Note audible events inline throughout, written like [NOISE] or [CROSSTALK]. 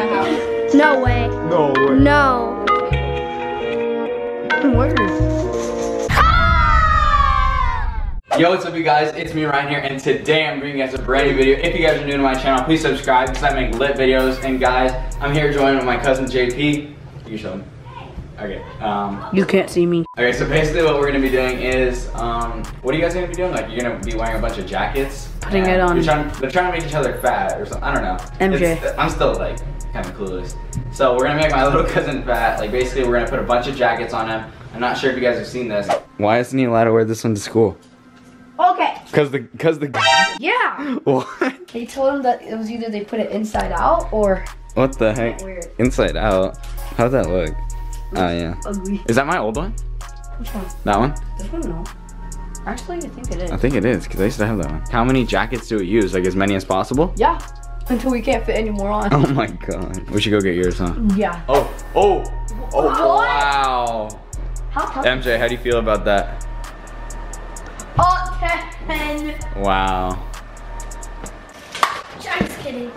in the house. No way. No way. No. Yo, what's up you guys? It's me Ryan here and today I'm bringing you guys a brand new video. If you guys are new to my channel, please subscribe because I make lit videos. And guys, I'm here joined with my cousin JP. You show him. Okay. Um, You can't see me. okay, so basically what we're gonna be doing is, um, what are you guys gonna be doing? Like you're gonna be wearing a bunch of jackets. Putting it on. You're trying, they're trying to make each other fat or something. I don't know. MJ. It's- I'm still like kind of clueless. So we're gonna make my [LAUGHS] little cousin fat. Like basically we're gonna put a bunch of jackets on him. I'm not sure if you guys have seen this. Why isn't he allowed to wear this one to school? Okay. Cause the, cause the. Yeah. [LAUGHS] What? They told him that it was either they put it inside out or What the heck? weird. Inside out. How's that look? Oh yeah. Ugly. Is that my old one? Which one? That one? This one? No. Actually, I think it is. I think it is, because I used to have that one. How many jackets do we use? Like as many as possible? Yeah. Until we can't fit any more on. Oh my god. We should go get yours, huh? Yeah. Oh, oh, oh, What? wow. How tough? MJ, how do you feel about that? Oh, 10. Wow. Just kidding.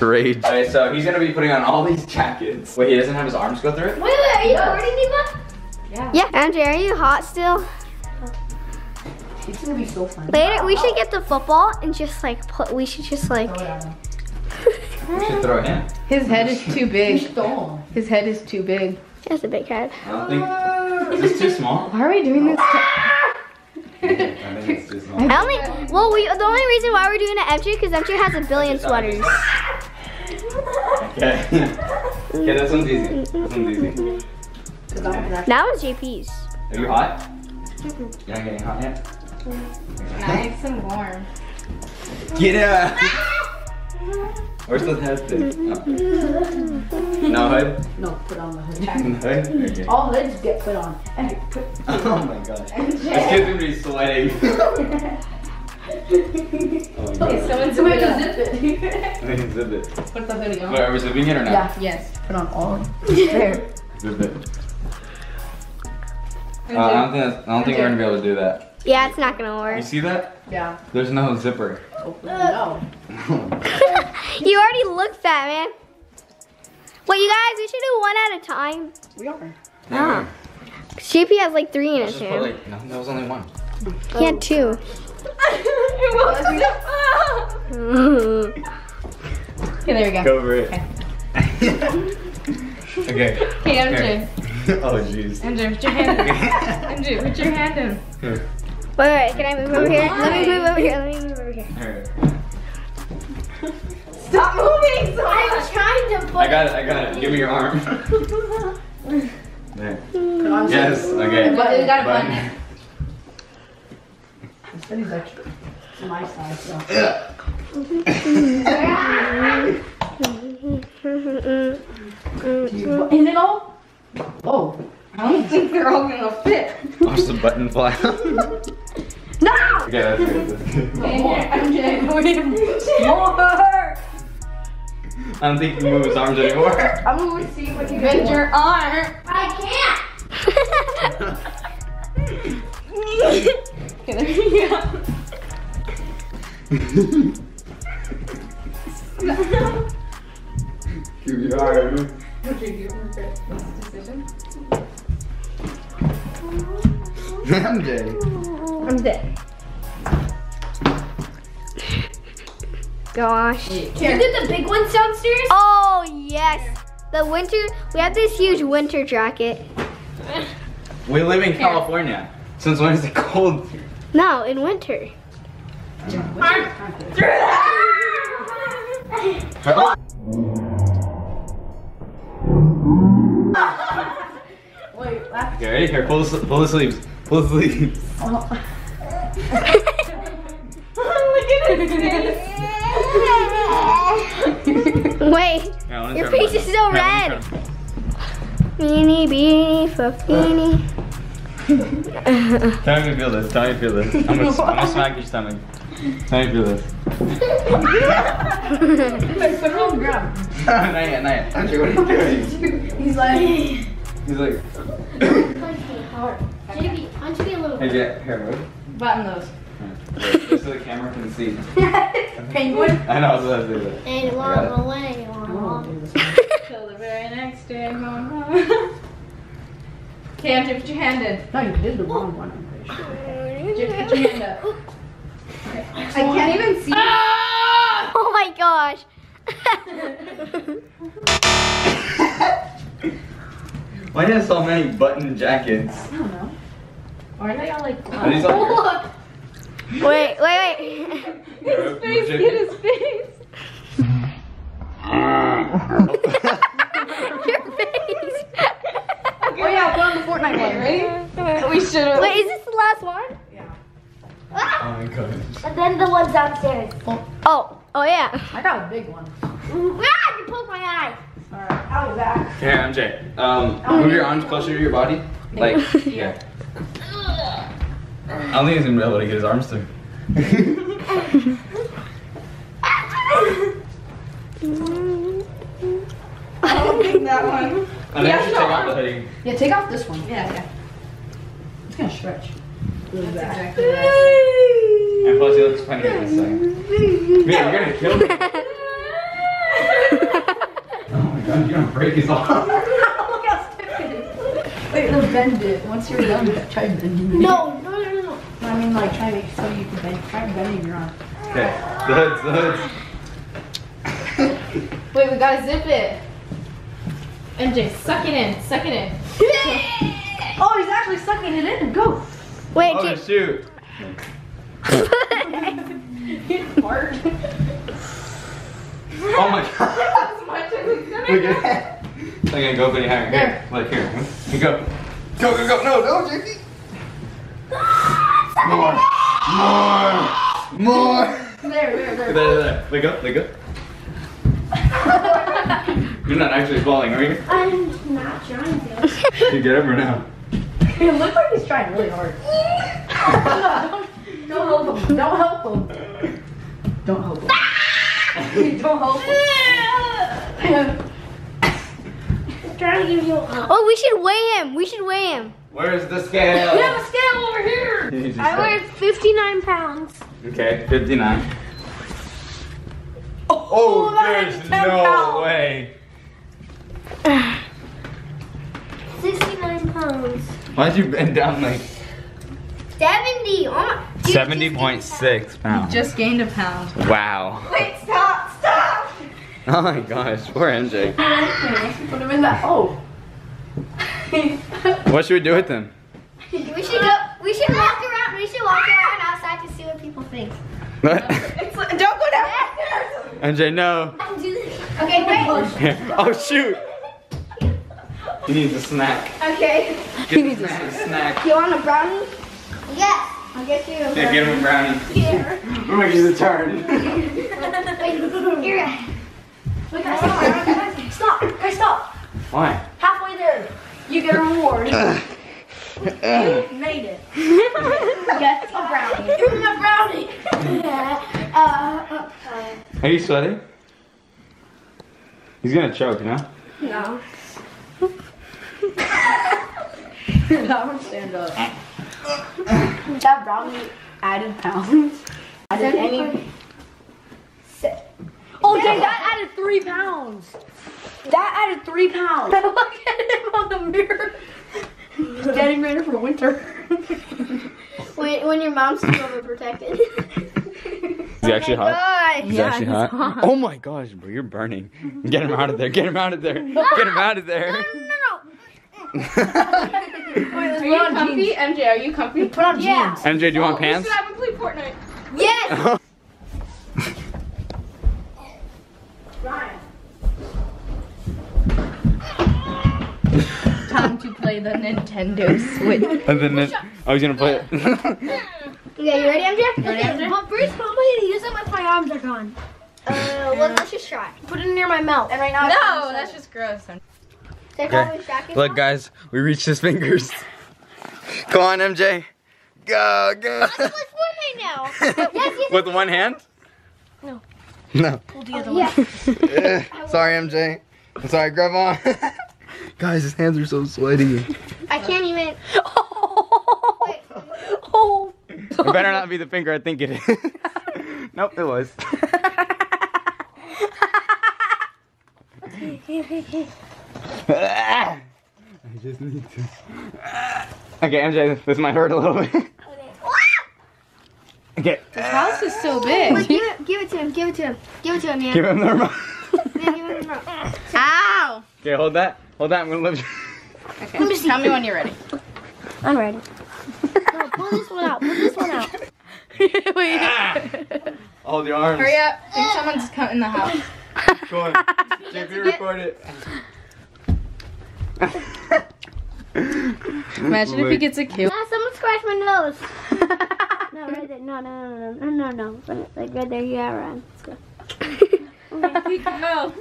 [LAUGHS] Rage. Okay, so he's gonna be putting on all these jackets. Wait, he doesn't have his arms go through it? Wait, wait, are you recording, Diva? Yeah. Yeah, Andrew, are you hot still? It's gonna be so fun. Later, we should get the football and just like put. We should just like. We should throw him. His head is too big. His head is too big. That's a big head. I don't think. Is this too small? Why are we doing this? Ah! I think it's too small. [LAUGHS] I only. Well, we. The only reason why we're doing it MJ because MJ has a billion sweaters. Okay. [LAUGHS] okay, this one's easy. This one's easy. That was JP's. Are you hot? You're not getting hot yet? Nice and warm. Get out! Where's the head thing? Oh. No hood? No, put on the hood. [LAUGHS] No hood? Okay. All hoods get put on. And put [LAUGHS] Oh my gosh. This kid's gonna be sweating. [LAUGHS] oh my Okay, god. someone zip it. Zip it. Let zip it. Put the hoodie on. Wait, are we zipping it or not? Yeah, yes. Put on all. There. Zip it. Uh, I don't think I don't think we're gonna be able to do that. Yeah, it's not gonna work. You see that? Yeah. There's no zipper. Oh, No. [LAUGHS] you already look fat, man. Wait, you guys, we should do one at a time. We are. Ah. JP has like three in his just hand. like, no, there was only one. He had two. [LAUGHS] Okay, there we go. Go over it. okay. [LAUGHS] Hey, MJ. oh jeez. MJ, put your hand in. MJ, put your hand in. Here. Wait, wait, can I move over here? Let me move over here. Let me move over here. Here. Stop moving so I'm trying to put I got it, I got it. Give me your arm. [LAUGHS] there. on Yes, okay. But you gotta Button. button This hoodie's like it's my size, so. Do you button it all? Oh. I don't think they're all gonna fit. Watch the button fly. [LAUGHS] No! okay, that's good. That's good. MJ, MJ, more! I don't think he can move his arms anymore. [LAUGHS] I'm gonna see if I can bend your arm. I can't! okay, there you go. Give me your arm. MJ. [LAUGHS] Gosh. You did the big ones downstairs? Oh, yes. The winter, we have this huge winter jacket. We live in California. Since when is it cold? No, in winter. [LAUGHS] Wait, last. Okay, ready? Here, pull the, pull the sleeves. Pull the sleeves. [LAUGHS] Look at it. [LAUGHS] Wait, Here, Your face is so Here, let me red. try. beanie, beanie, fuckini. Tell me to feel this. Tell me to feel this. I'm gonna, I'm gonna smack your stomach. Tell me to feel this. Wait, put it on the ground. [LAUGHS] not yet, not yet. Andrew, what are you doing? He's like. He's like, Hard. JB, punch me a little hey, Jet, here, look. Button those. Wait, Just so the camera can see. [LAUGHS] Penguin. I know, I was about do that. And Got walk away. I'll do. Till the very next day, mama. [LAUGHS] Can't you put your hand in? No, you did the wrong one, I'm pretty sure. Just put your hand up. [LAUGHS] I can't even see. Ah! Oh my gosh. Why do you have so many button jackets? I don't know. Why are they all like? Are these all oh, yours? Look, wait, wait, wait. His face, get his face. Your face. Oh yeah, put on the Fortnite one. Ready? We should have. Wait, is this the last one? Yeah. Oh my god. And then the ones downstairs. Oh, oh yeah. I got a big one. Ah, you poked my eye. Alright, how was that? Here, MJ. Um, move your arms closer to your body. Like, [LAUGHS] yeah. I don't think he's gonna be able to get his arms through. I don't think that one. I think you should take off the hoodie. Yeah, take off this one. Yeah, yeah. It's gonna stretch. That's bad. exactly right. And plus, he looks funny in this thing. Man, you're gonna kill me. [LAUGHS] Oh my god, you're gonna break his arm. [LAUGHS] Look how stiff it is. Wait, no, bend it. Once you're done, try bending it. No, no, no, no, no. No, I mean, like, try to make so you can bend. Try bending your arm. Okay, the hoods, the hoods. Wait, we gotta zip it. MJ, suck it in. Suck it in. [LAUGHS] Oh, he's actually sucking it in. Go. Wait, Oh can- shoot. Fart. [LAUGHS] Oh my god. [LAUGHS] As much as it's gonna Look at that. Okay, go pretty higher. Here, look here. Here, go. Go, go, go. No, no, JP. More. More. More. There, there, There, there. there, there. Leg up, leg up. [LAUGHS] You're not actually falling, are you? I'm not trying to. You get over now. It looks like he's trying really hard. don't, [LAUGHS] don't help him. Don't help him. Don't help him. [LAUGHS] don't help him. I'm trying to give you a Oh, we should weigh him. We should weigh him. Where's the scale? We have a scale over here. [LAUGHS] I weigh 59 pounds. Okay, 59. Oh, Oh, there's no pounds. way. [SIGHS] 69 pounds. Why'd you bend down like 70. Oh, 70.6 pounds? Just gained a pound. Wow. Wait, stop, stop. [LAUGHS] Oh my gosh, poor MJ. [LAUGHS] Put him in that. Oh. What should we do with them? We should go. We should walk around. We should walk around outside to see what people think. [LAUGHS] What? Don't go downstairs. MJ, no. Okay, wait. [LAUGHS] oh shoot. He needs a snack. Okay. Get this man a snack. You want a brownie? Yes. I'll get you a Yeah, brownie. get him a brownie. Here. We're making the turn. Wait, here. Wait, guys, stop. Stop. Guys, stop. Why? Halfway there. You get a reward. you made it. Get a brownie. Give me a brownie. [LAUGHS] uh, uh, uh, Are you sweating? He's gonna choke, you know? no. [LAUGHS] that one stand up. that brownie added pounds. Added any. Oh, dang, that added three pounds. That added three pounds. [LAUGHS] Look at him on the mirror. He's getting ready for winter. When, when your mom's too overprotected. Is he oh actually hot? God. He's actually hot. Oh my gosh, bro, you're burning. Get him out of there. Get him out of there. Get him out of there. No, no, [LAUGHS] Are you comfy? MJ, are you comfy? Put on Yeah. jeans. MJ, do you want oh, We pants? should have him play Fortnite. Yes. [LAUGHS] Time to play the Nintendo Switch. [LAUGHS] And then, then I was gonna play it. [LAUGHS] Okay, you ready, MJ? You ready, MJ? But first, I'm going to use it with my arms are gone. Uh, well, let's just try. Put it near my mouth. And right now, No, that's just gross. Take Okay. off his jacket. Look, guys, we reached his fingers. Go on, MJ. Go, go. Let's play Fortnite now. [LAUGHS] yes, yes. With one hand? No. No. Oh, yeah. Eh, sorry, MJ. I'm sorry, grab on. Guys, his hands are so sweaty. I can't even. Wait. [LAUGHS] oh. It better not be the finger I think it is. [LAUGHS] nope, it was. I just need to. Okay, MJ, this might hurt a little bit. [LAUGHS] Okay. This house is so big. Wait, give it, give it to him. Give it to him. Give it to him, man. Give him the remote. Man, give him the remote. Ow! Okay, hold that. Hold that. I'm gonna lift. Okay, tell me when you're ready. I'm ready. [LAUGHS] No, pull this one out. Pull this one out. [LAUGHS] Hold your arms. Hurry up. I think someone's come in the house. Go on. [LAUGHS] JP, record it. Imagine if he gets a kill. Ah, someone scratched my nose. No, right there. No, no, no, no, no, no, no. Like right there. Yeah, run. Let's go. No.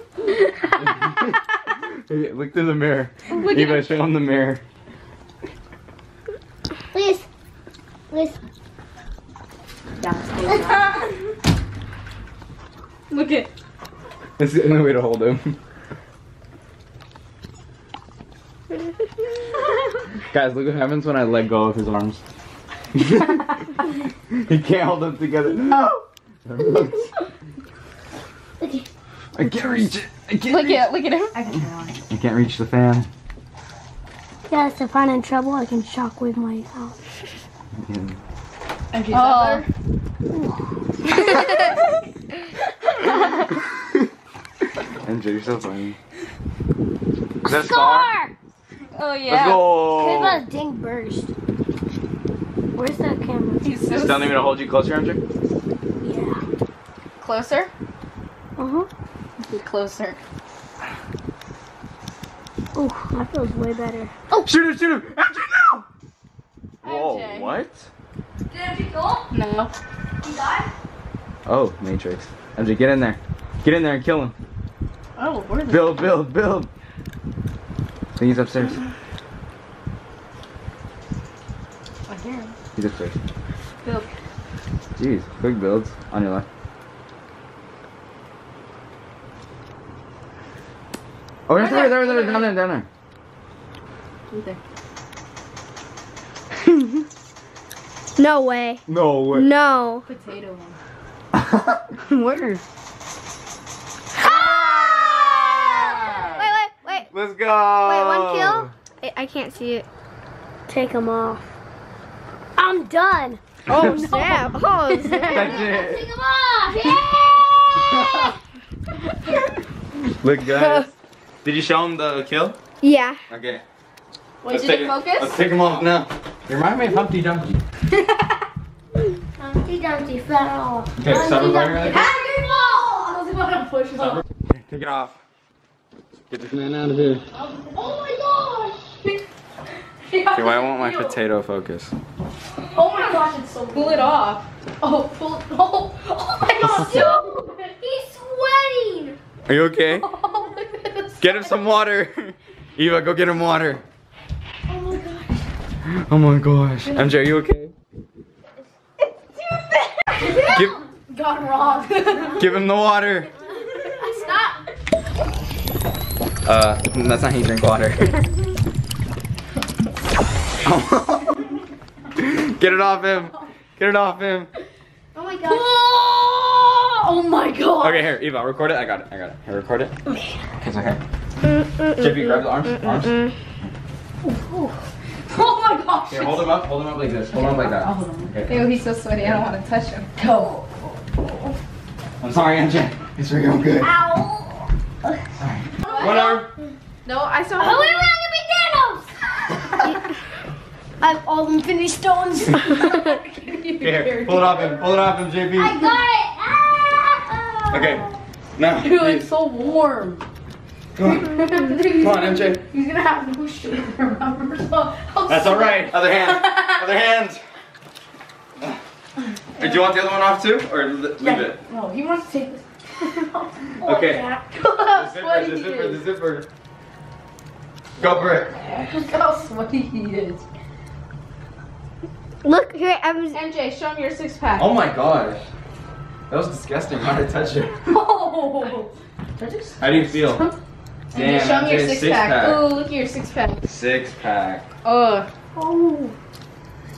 Hey, Look through the mirror. Eva, show him the mirror. Please. Please. [LAUGHS] Look at. This is the only way to hold him. [LAUGHS] Guys, look what happens when I let go of his arms. [LAUGHS] he can't hold them together. No! I can't reach it. I can't Look reach at. Look at him. I can't reach the fan. Yes, if I'm in trouble, I can shockwave my house. Oh. MJ, [LAUGHS] you're so funny. Is that a star? Oh Let's yeah. What go! about a ding burst? Where's that camera? He's Just so telling me to hold you closer, MJ? Yeah. closer. Uh huh. Get closer. Oh, that feels way better. Oh! Shoot him, shoot him! MJ, no! Whoa, MJ. what? No. He died? Oh, Matrix. MJ, get in there. Get in there and kill him. Oh, where the? Build, build, build. I think he's upstairs. I hear him. He's upstairs. Build. Jeez, quick builds on your left. Oh, right there, there, there, down there, down there. Right there. No way. No way. No. Potato one. [LAUGHS] Where? Ah! Wait, wait, wait. Let's go. Wait, one kill? I, I can't see it. Take them off. I'm done. Oh [LAUGHS] Snap. Oh, [LAUGHS] snap. That's it. Take them off. Yeah! Look, guys. Did you show him the kill? Yeah. Okay. Wait, Let's did take it focus? Let's take him off now. You remind me of Humpty Dumpty. [LAUGHS] Humpty Dumpty fell. Okay, stop recording really quick. Happy ball! I was about to push him off. Take it off. Get this man out of here. Oh my gosh! Okay, why won't my potato focus? Oh my gosh, it's so Pull it off. Oh, pull it. [LAUGHS] Oh, oh my [LAUGHS] god. He's sweating! Are you okay? Oh, look at this. Get him some water. [LAUGHS] Eva, go get him water. Oh my gosh. Oh my gosh. MJ, are you okay? Give, Gone wrong. give him the water. Stop! Uh, that's not how you drink water. [LAUGHS] Get it off him. Get it off him. Oh my gosh. Oh my god. Okay, here, Eva, record it. I got it. I got it. Here, record it. Okay. It's okay. JP, grab the arms. Mm, arms. Mm, mm. [LAUGHS] Oh my gosh. Here, hold him up. Hold him up like this. Hold him up like that. Okay. Ew, he's so sweaty. I don't want to touch him. Go. I'm sorry, MJ. It's for your own good. Ow! One arm. No, I saw. Oh, wait, we're gonna be Thanos! I have all Infinity Stones. [LAUGHS] Here, pull it off him. Pull it off him, JP. I got it! Okay. Now, Ew, it's please. so warm. Come on. [LAUGHS] Come on, MJ. He's gonna have no shirt. Remember? So, I'll That's all right. Other hand. [LAUGHS] Other hand. Hey, do you want the other one off too, or li- leave it? No, he wants to take this. [LAUGHS] Oh, okay. Look The zipper, the zipper, is. the zipper. Go, Brick. Look how sweaty he is. Look, here, I was. MJ, show me your six pack. Oh my gosh. That was disgusting. Why did I touch it? [LAUGHS] Oh. How do you feel? MJ, show me your six, six pack. pack. Ooh, look at your six pack. Six pack. Ugh. Oh.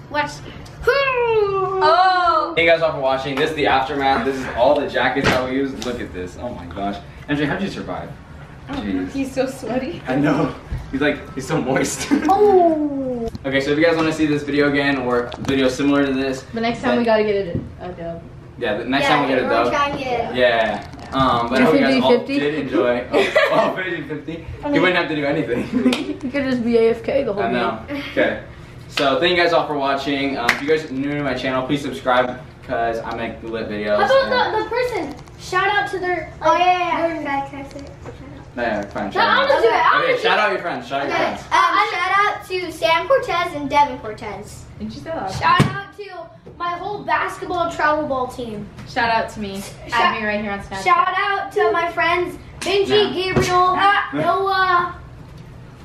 What's. Oh. Thank you guys all for watching. This is the aftermath. This is all the jackets that we use. Look at this. Oh my gosh. MJ, how'd you survive? Oh, Jeez. He's so sweaty. I know. He's like, he's so moist. [LAUGHS] Oh. okay, so if you guys want to see this video again or video similar to this, The next time we gotta get it uh, a dub. Yeah, the next yeah, time we get a we're dub. try and get Yeah. Um, but I hope you guys all 50-50. did enjoy. [LAUGHS] Oh, oh 50 You wouldn't have to do anything. [LAUGHS] You could just be AFK the whole time. I know. Okay. So thank you guys all for watching. Um, if you guys are new to my channel, please subscribe because I make lit videos. How about the, the person? Shout out to their. Oh yeah, yeah. yeah. Yeah, fine. No, Shout I'm out. gonna do it. I'm Okay, gonna shout do out your friends. Shout out your friends. Um, shout out to Sam Cortez and Devin Cortez. Didn't you say that? Shout out to my whole basketball travel ball team. Shout out to me. Shout- Add me right here on Snapchat. Shout out to my friends Benji, No. Gabriel, [LAUGHS] Noah,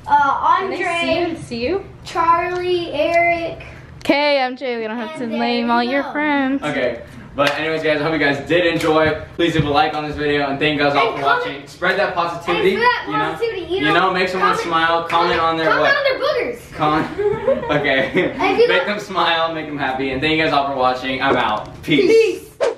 uh, Can I see you Andre, and see you? Charlie, Eric. Okay, MJ, we don't have to And there name you all your friends. Okay. But anyways, guys, I hope you guys did enjoy. Please leave a like on this video and thank you guys all And for comment- watching. Spread that positivity. That you know. positivity, you You know, know, make someone comment- smile. Comment, on their comment what? on their boogers. Comment. [LAUGHS] okay. And if you make them smile. Make them happy. And thank you guys all for watching. I'm out. Peace. Peace.